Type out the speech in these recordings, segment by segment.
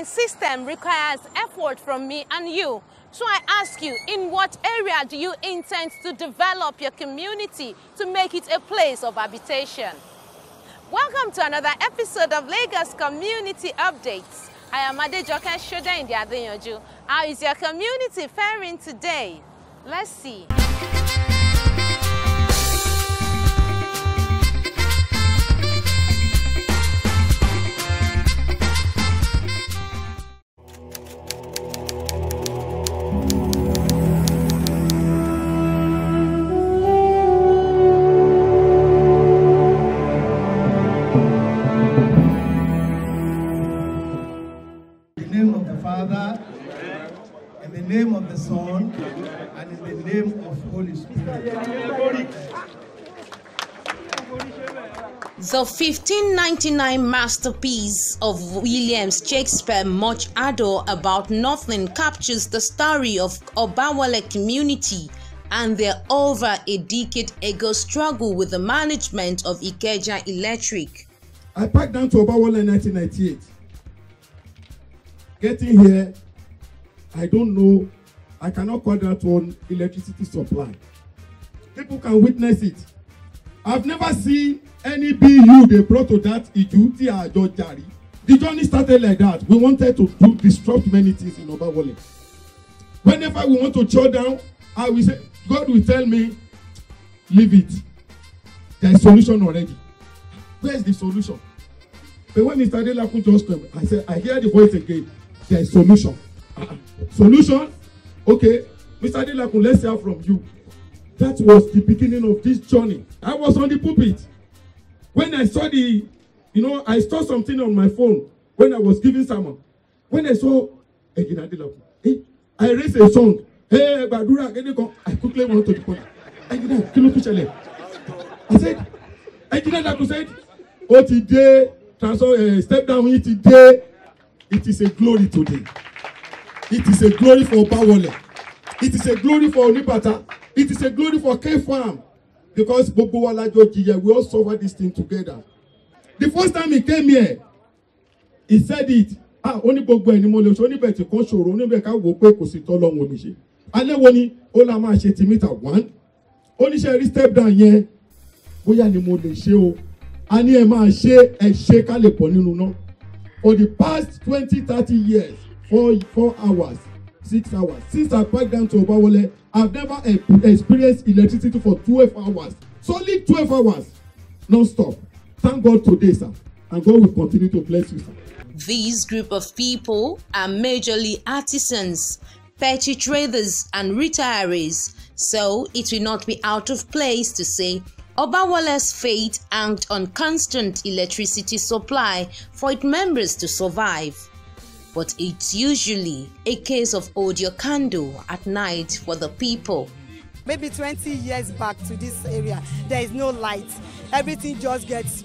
development system requires effort from me and you. So I ask you, in what area do you intend to develop your community to make it a place of habitation? Welcome to another episode of Lagos Community Updates. I am Adejoke Shodainde Adeyanju. How is your community faring today? Let's see. The 1599 masterpiece of William Shakespeare, Much Ado About Nothing, captures the story of Obawale community and their over a decade ago struggle with the management of Ikeja Electric. I packed down to Obawale in 1998. Getting here, I don't know, I cannot call that one electricity supply. People can witness it. I've never seen any BU they brought to that Iju tí àjọ jàrí. The journey started like that. We wanted to do disrupt many things in Obawale. Whenever we want to chow down, I will say, God will tell me, leave it. There is solution already. Where is the solution? But when Mr. Adelakun just came, I said, I hear the voice again. There is solution. Uh-uh. Solution? Okay. Mr. Adelakun, let's hear from you. That was the beginning of this journey. I was on the pulpit. When I saw the, you know, I saw something on my phone when I was giving sermon. When I saw Egina Adelakun, eh, I raised a song. Hey, Badura, Adelakun. I quickly went to the corner. Egina, kí ló tún? I said, Egina Adelakun said, ó ti dé transfer uh, step down yìí ti dé it is a glory today it is a glory for Obawale it is a glory for Onibata it is a glory for K-Farm because gbogbo wa lájọ jìyà we all suffer this thing together. The first time he came here he said it. Ah ó ní gbogbo ẹ̀ ni mo lè ṣe oníbẹ̀ tí kan ṣòro oníbẹ̀ ká wò ó pé kò sí tọ́lọ́hún omi ṣe. Alẹ́ wo ni ó la máa ṣe ti mítà one? Oníṣẹ́ rí step down yẹn. Bóyá ni mo lè ṣe o? A ní ẹ máa ṣe ẹ ṣe ká lè pọ̀ nínú náà for the past twenty thirty years four four hours six hours. Since I packed down to Obawole I have never experienced electricity for twelve hours. Solid twelve hours. Non-stop. Thank God today sir. And God will continue to bless you sir. This group of people are majorly artisans, petty traders, and retirees, so it will not be out of place to say Obawole's fate hanged on constant electricity supply for its members to survive. But it's usually a case of your candle at night for the people. maybe 20 years back to this area there is no light everything just gets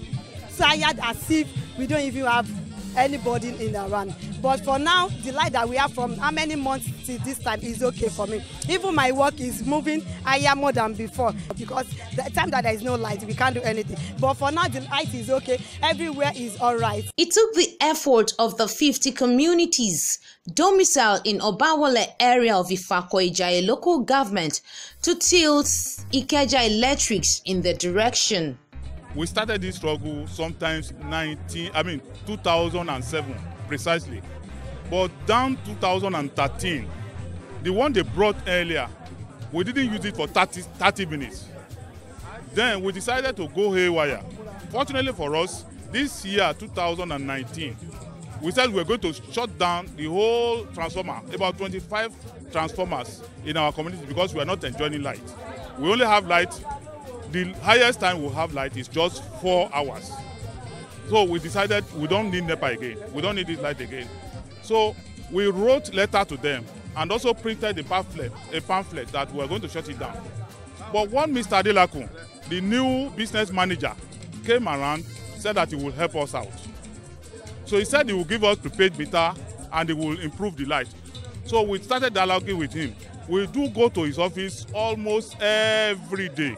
tired as if we don't even have anybody in around but for now the light that we have from how many months till this time is okay for me. Even my work is moving higher more than before because the time that there is no light we can't do anything. But for now the light is okay. Everywhere is all right It took the effort of the 50 communities domiciled in Obawole area of Ifako-Ijaye local government to tilt Ikeja Electrics in the direction. We started this struggle sometimes 19 i mean 2007 precisely. But down 2013 the one they brought earlier we didn't use it for 30 30 minutes. Then we decided to go haywire. Fortunately for us this year 2019 we said we were going to shut down the whole transformer about 25 transformers in our community because we are not enjoying light. We only have light the highest time we have light is just four hours. So we decided we don't need nepa again. We don't need this light again. So we wrote letter to them and also printed a pamphlet a pamphlet that we are going to shut it down. But one mr adelakun the new business manager came around said that he will help us out. So he said he will give us prepaid meter and he will improve the light. So we started dialoguing with him. We do go to his office almost every day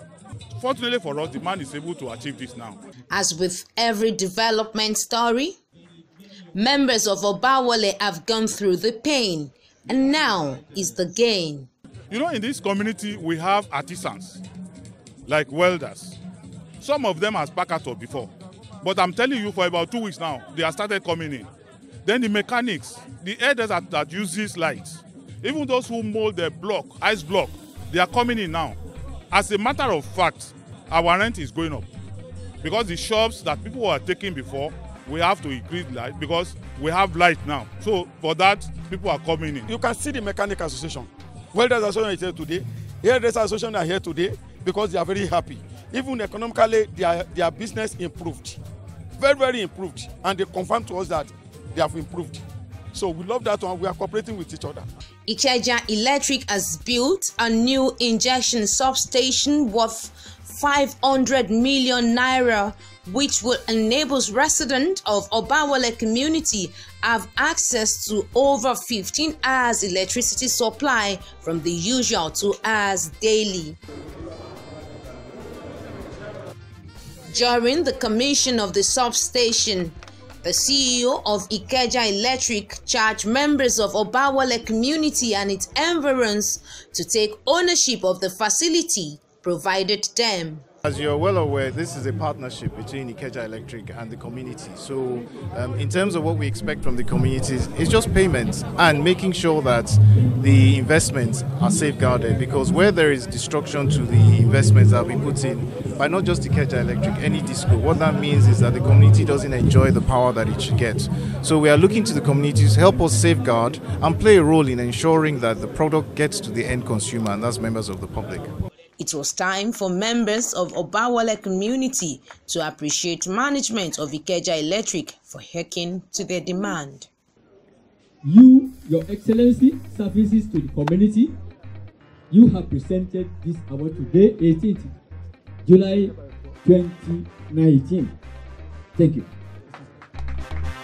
fortunately for us the man is able to achieve this now As with every development story, Members of Obawale have gone through the pain and now is the gain. You know, in this community, we have artisans, like welders. Some of them has Pakato before. But I'm telling you, for about two weeks now, they have started coming in. Then the mechanics, the hairdressers that, that uses lights, even those who mold the block, ice block, they are coming in now. As a matter of fact, our rent is going up. Because the shops that people were taking before, we have to increase light because we have light now. So for that, people are coming in. You can see the mechanic association. Welders Association is here today. Hairdressers Association are here today because they are very happy. Even economically, their, their business improved. Very, very improved. And they confirm to us that they have improved. So we love that one. We are cooperating with each other. Ikeja Electric has built a new injection substation worth 500 million naira which will enable residents of Obawole community have access to over 15 hours electricity supply from the usual 2 hours daily. During the commission of the substation, the CEO of Ikeja Electric charged members of Obawole community and its environs to take ownership of the facility provided them. As you're well aware, this is a partnership between Ikeja Electric and the community. So, um, in terms of what we expect from the communities, it's just payments and making sure that the investments are safeguarded. Because where there is destruction to the investments that we put in by not just Ikeja Electric, any disco, what that means is that the community doesn't enjoy the power that it should get. So, we are looking to the communities help us safeguard and play a role in ensuring that the product gets to the end consumer, and that's members of the public. It was time for members of Obawole community to appreciate management of Ikeja Electric for hearkening to their demand. You, Your Excellency, services to the community, you have presented this award today, 18th July 2019. Thank you.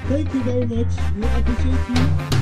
Thank you very much. We appreciate you.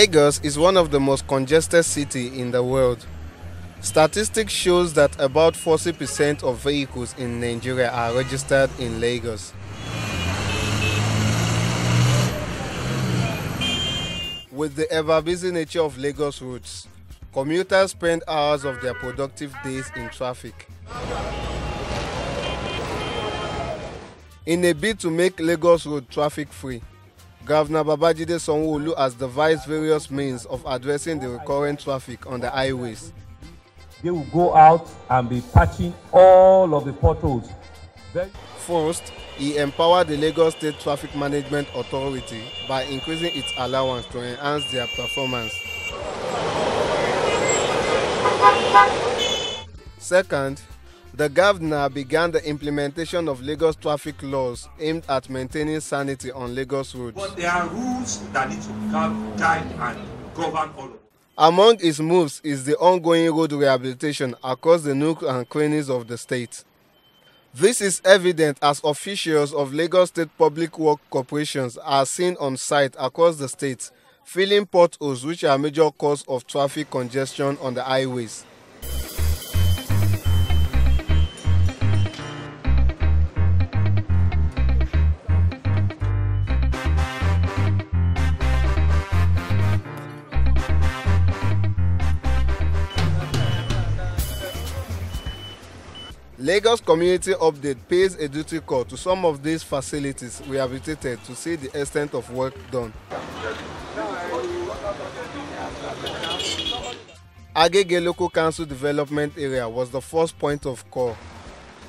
Lagos is one of the most congested cities in the world. Statistics shows that about 40% of vehicles in Nigeria are registered in Lagos. With the ever-busy nature of Lagos roads, commuters spend hours of their productive days in traffic. In a bid to make Lagos road traffic-free, Governor Babajide Sanwo-Olu has devised various means of addressing the recurrent traffic on the highways. They will go out and be patching all of the potholes. First, he empowered the Lagos State Traffic Management Authority by increasing its allowance to enhance their performance. Second, the governor began the implementation of Lagos traffic laws aimed at maintaining sanity on Lagos roads. But there are rules that need to guide and govern all of. Among his moves is the ongoing road rehabilitation across the nooks and crannies of the state. This is evident as officials of Lagos State Public Work Corporations are seen on site across the state, filling potholes which are a major cause of traffic congestion on the highways. Lagos Community Update pays a duty call to some of these facilities rehabilitated to see the extent of work done. Agege Local Council Development Area was the first point of call.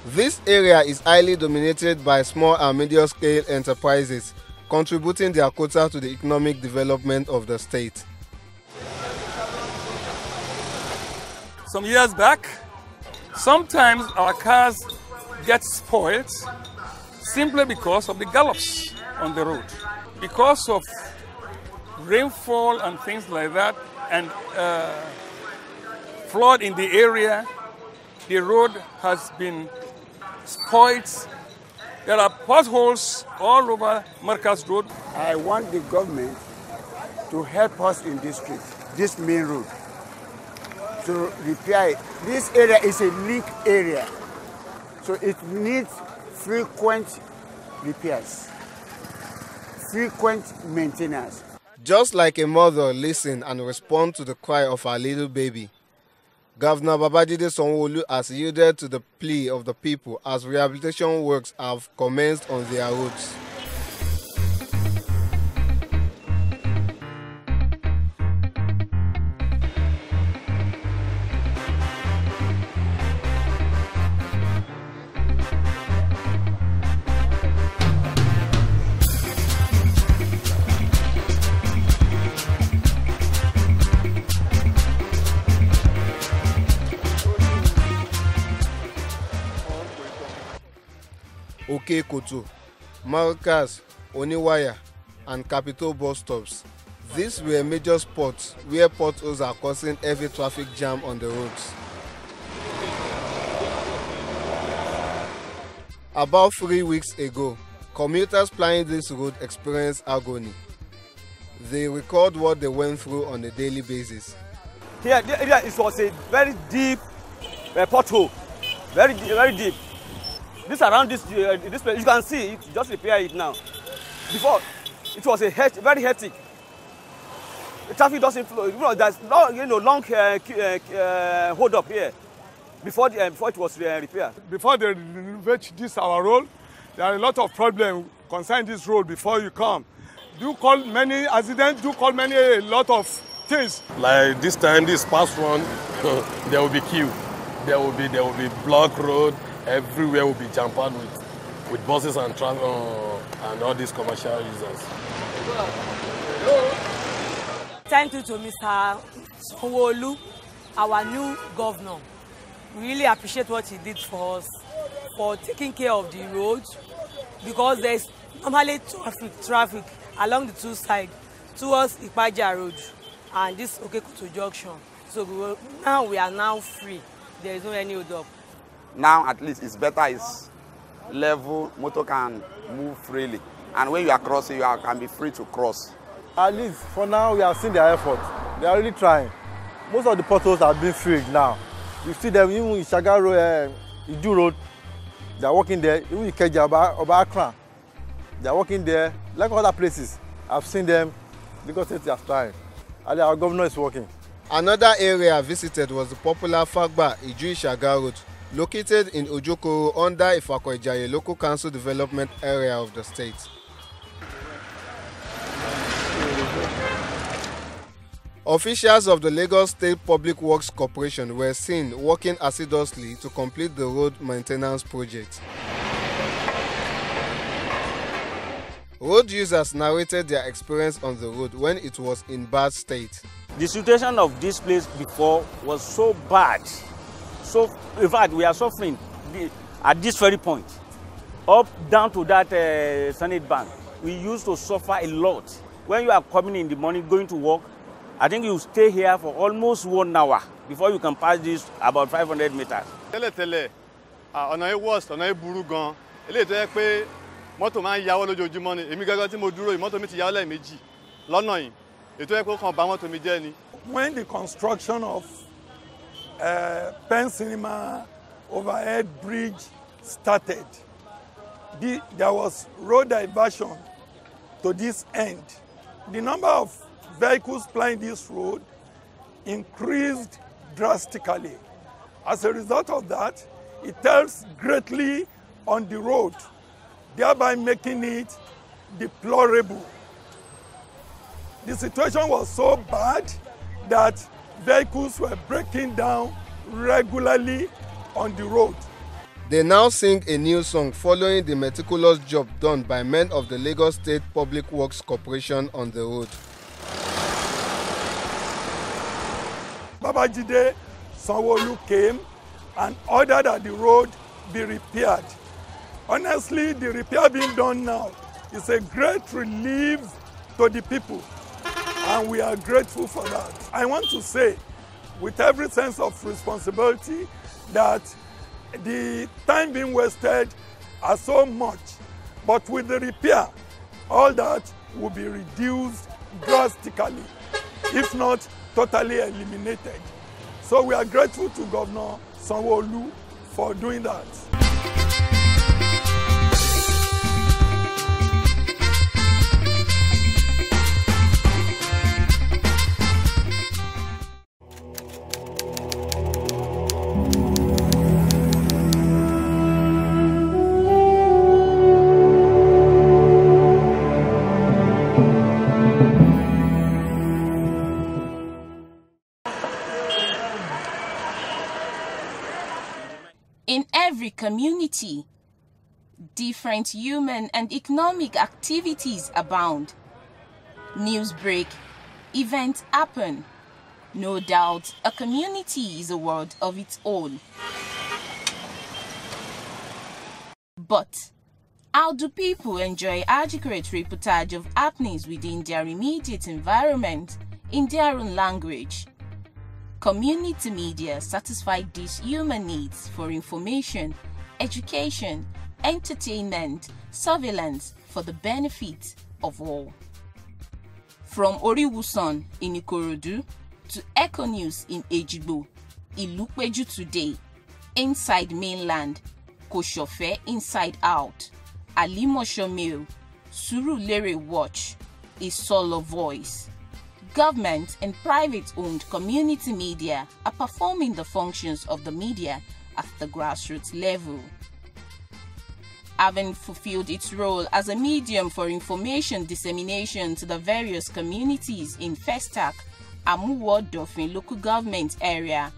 This area is highly dominated by small and medium scale enterprises contributing their quota to the economic development of the state. Some years back, sometimes our cars get spoiled simply because of the gallops on the road. Because of rainfall and things like that, and uh, flood in the area, the road has been spoiled. There are potholes all over Marcus Road. I want the government to help us in this street, this main road, to repair it. This area is a link area, so it needs frequent repairs, frequent maintenance. Just like a mother listen and respond to the cry of her little baby, Governor Babajide Sanwo-Olu has yielded to the plea of the people as rehabilitation works have commenced on their roads. Oke Koto, Marcus, Oniwaya, and Capital bus stops. These were major spots where potholes are causing heavy traffic jam on the roads. About three weeks ago, commuters plying this road experienced agony. They record what they went through on a daily basis. Here, here it was a very deep uh, pothole, very, very deep. This around this, uh, this place, you can see it, just repair it now. Before, it was a het very hectic. The traffic doesn't flow. You know, there's long, you know, long uh, uh, uh, hold up here before, the, uh, before it was uh, repaired. Before they reach this our road, there are a lot of problems concerning this road before you come. Do call many accidents, do call many, a lot of things. Like this time, this past one, there will be queue. There will be, there will be block road, everywhere will be jam packed with, with buses and, tra- uh, and all these commercial users. Thank you to Mr. Sanwo-Olu, our new governor. We really appreciate what he did for us, for taking care of the roads, because there's normally traffic, traffic along the two sides towards Ipaja Road and this Okekoto junction. So we will, now we are now free. There is no any hold. Now at least it's better it's level motor can move freely and when you are crossing you are, can be free to cross At least for now, we have seen their effort. They are really trying. Most of the potholes have been filled now. You see them even in Shaga Road, uh, Iju Road, they are working there. Even in Keja, Oba, Oba Akran, they are working there. Like other places, I've seen them because they are trying. And our governor is working. Another area visited was the popular Fagba Iju Ishaga Road, located in Ojokoro under Ifako Ijaye Local Council Development Area of the state. Officials of the Lagos State Public Works Corporation were seen working assiduously to complete the road maintenance project. Road users narrated their experience on the road when it was in bad state. The situation of this place before was so bad. So, in fact, we are suffering the, at this very point. Up down to that uh, Senate bank, we used to suffer a lot. When you are coming in the morning, going to work, I think you stay here for almost one hour before you can pass this about 500 meters. tẹ́lẹ̀tẹ́lẹ̀ ọ̀nà yìí worst ọ̀nà yìí burú gan eléyìí tó yẹ pé mọ́tò máa ń yáwọ́ lójoojúmọ́ ni èmi gángan tí mo dúró yìí mọ́tò mi ti yáwọ́ lẹ́ẹ̀mejì lọ́nà yìí ètò yẹ pé ó kàn bá mọ́tò mi jẹ́ ni. when the construction of uh, Penn Cinema overhead bridge started, the, there was road diversion to this end. The number of vehicles plying this road increased drastically. As a result of that, it tells greatly on the road, thereby making it deplorable. The situation was so bad that vehicles were breaking down regularly on the road. They now sing a new song following the meticulous job done by men of the Lagos State Public Works Corporation on the road. Babajide Sanwo-Olu came and ordered that the road be repaired. Honestly, the repair being done now is a great relief to the people and we are grateful for that. I want to say with every sense of responsibility that the time being wasted are so much but with the repair all that will be reduced drastically if not totally eliminated so we are grateful to governor sanwo-olu for doing that. Different human and economic activities abound. News break, events happen. No doubt, a community is a world of its own. But how do people enjoy adequate reportage of happenings within their immediate environment in their own language? Community media satisfy these human needs for information, education, entertainment, surveillance for the benefit of all. From Oriwusan in Ikorodu to Echo News in Ejigbo, Ilupeju Today, Inside Mainland, Kosofe Inside Out, Alimosho Mail, Surulere Watch, a solo voice. Government and private owned community media are performing the functions of the media at the grassroots level. Having fulfilled its role as a medium for information dissemination to the various communities in Festac, Amuwo Odofin local government area,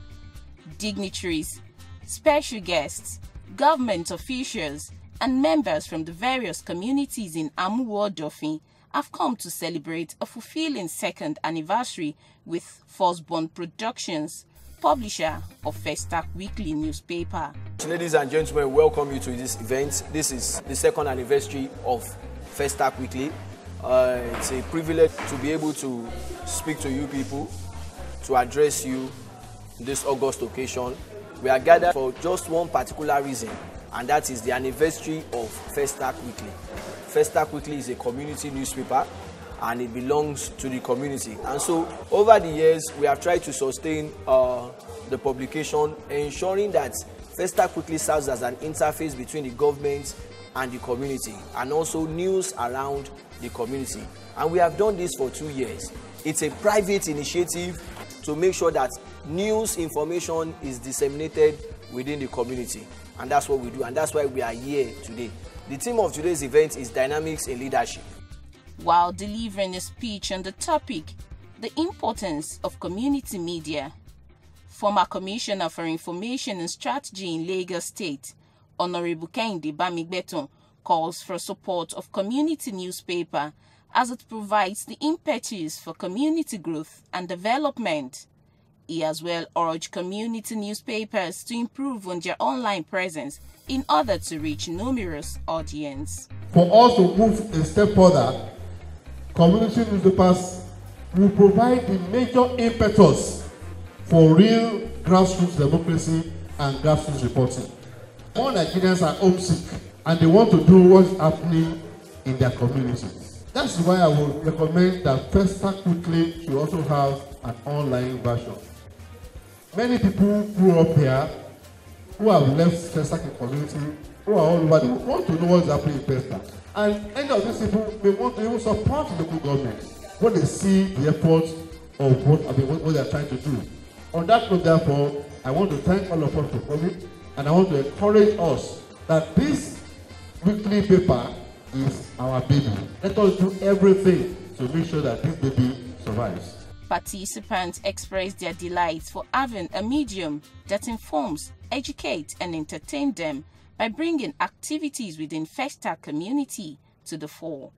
dignitaries, special guests, government officials, and members from the various communities in Amuwo Odofin have come to celebrate a fulfilling second anniversary with Firstborn Productions, publisher of Festac Weekly newspaper. Ladies and gentlemen, welcome you to this event. This is the second anniversary of Festac Weekly. Uh, it's a privilege to be able to speak to you people, to address you this August occasion. We are gathered for just one particular reason, and that is the anniversary of Festac Weekly. Festac Weekly is a community newspaper and it belongs to the community. And so over the years, we have tried to sustain uh, the publication, ensuring that Festac Weekly serves as an interface between the government and the community and also news around the community. And we have done this for two years. It's a private initiative to make sure that news information is disseminated within the community. And that's what we do. And that's why we are here today. The theme of today's event is Dynamics in Leadership. While delivering a speech on the topic, the importance of community media, former Commissioner for Information and Strategy in Lagos State, Honorable Kehinde Bamigbetan, calls for support of community newspaper as it provides the impetus for community growth and development. He as well urged community newspapers to improve on their online presence in order to reach numerous audience. For us to move a step further, community newspapers will provide the major impetus for real grassroots democracy and grassroots reporting. More Nigerians are homesick and they want to do what's happening in their communities. That's why I would recommend that Festac Weekly should also have an online version. Many people grew up here who have left Festac in community, who are all over, they want to know what's happening in Festac. And any of these people may want to even support the local government when they see the effort of what, I mean, what, what they are trying to do. On that note, therefore, I want to thank all of us for coming, and I want to encourage us that this weekly paper is our baby. Let us do everything to make sure that this baby survives. Participants expressed their delight for having a medium that informs, educates, and entertains them by bringing activities within Festac community to the fore.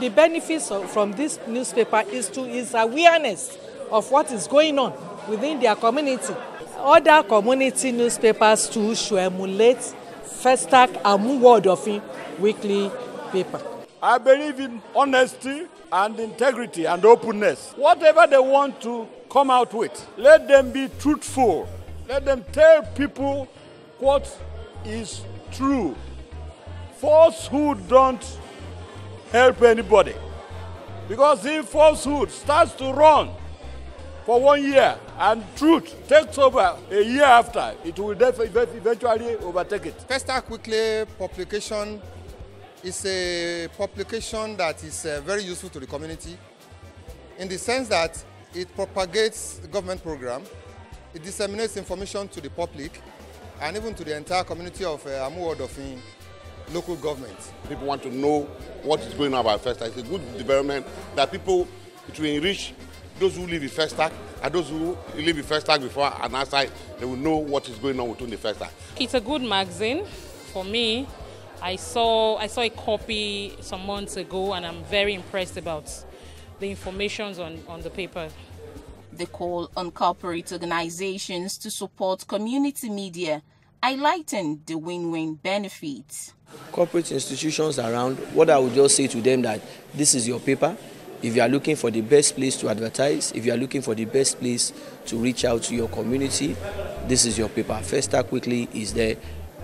The benefits of, from this newspaper is to is awareness of what is going on within their community. Other community newspapers too should emulate Festac of weekly paper. I believe in honesty and integrity and openness. Whatever they want to come out with, let them be truthful. Let them tell people what is true. Falsehood don't help anybody. Because if falsehood starts to run for one year and truth takes over a year after, it will eventually overtake it. Festac Weekly publication is a publication that is uh, very useful to the community in the sense that it propagates government program, it disseminates information to the public and even to the entire community of uh, Amuwo Odofin local government. People want to know what is going on about Festac. It's a good development that people, it will enrich those who live in Festac and those who live in Festac before and outside, they will know what is going on within the Festac. It's a good magazine for me. I saw I saw a copy some months ago and I'm very impressed about the information on, on the paper. The call on corporate organizations to support community media I highlighting the win-win benefits. Corporate institutions around, what I would just say to them that this is your paper. If you are looking for the best place to advertise, if you are looking for the best place to reach out to your community, this is your paper. First Festac Weekly is there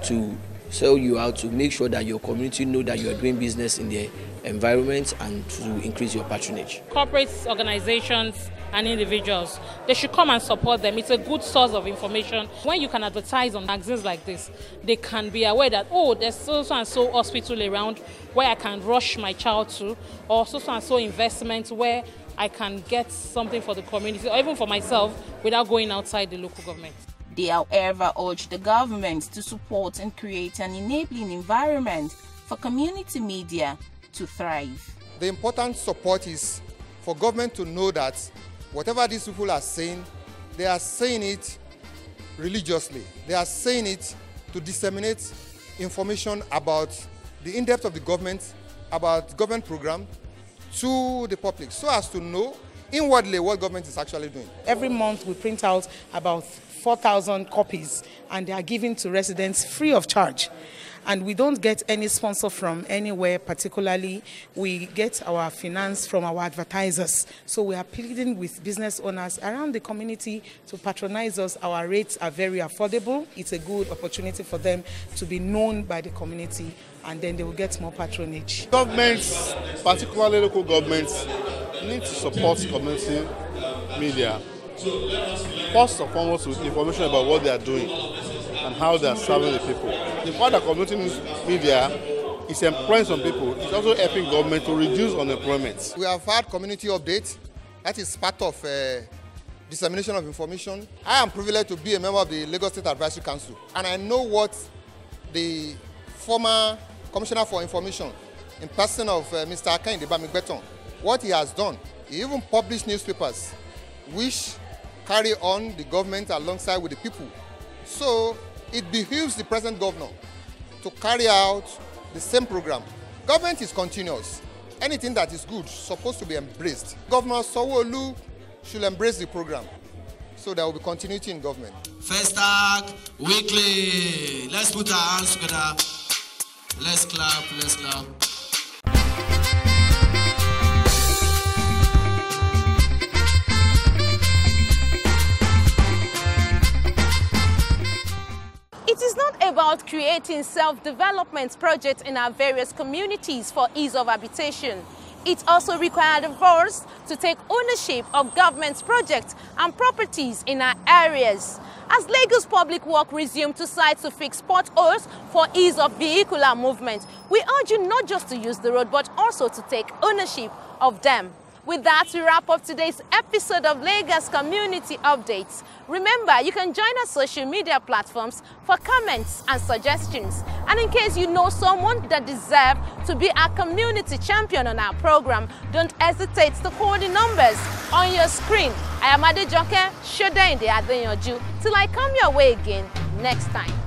to sell you out to make sure that your community know that you are doing business in the environment and to increase your patronage. Corporate organizations and individuals, they should come and support them. It's a good source of information. When you can advertise on magazines like this, they can be aware that, oh, there's so, so and so hospital around where I can rush my child to, or so, so and so investment where I can get something for the community, or even for myself, without going outside the local government. They, however, urge the government to support and create an enabling environment for community media to thrive. The important support is for government to know that whatever these people are saying, they are saying it religiously. They are saying it to disseminate information about the in-depth of the government, about government program to the public so as to know inwardly what government is actually doing. Every month we print out about 4,000 copies and they are given to residents free of charge. And we don't get any sponsor from anywhere, particularly. We get our finance from our advertisers. So we are pleading with business owners around the community to patronize us. Our rates are very affordable. It's a good opportunity for them to be known by the community and then they will get more patronage. Governments, particularly local governments, need to support community media. First and foremost with information about what they are doing and how they are serving the people. The fact that community media is employing some people is also helping government to reduce unemployment. We have had community updates. That is part of uh, dissemination of information. I am privileged to be a member of the Lagos State Advisory Council and I know what the former Commissioner for Information in person of uh, Mr. Akande Bamigbeton, what he has done. He even published newspapers which carry on the government alongside with the people. So it behooves the present governor to carry out the same program. Government is continuous. Anything that is good is supposed to be embraced. Governor Sawolu should embrace the program so there will be continuity in government. Festac Weekly. Let's put our hands together. Let's clap, let's clap. About creating self-development projects in our various communities for ease of habitation. It also required us to take ownership of government's projects and properties in our areas. As Lagos Public Work resumed to site to fix potholes for ease of vehicular movement, we urge you not just to use the road but also to take ownership of them. With that, we wrap up today's episode of Lagos Community Updates. Remember, you can join our social media platforms for comments and suggestions. And in case you know someone that deserves to be a community champion on our program, don't hesitate to call the numbers on your screen. I am Adejoke Shodainde Adeyanju. Till I come your way again next time.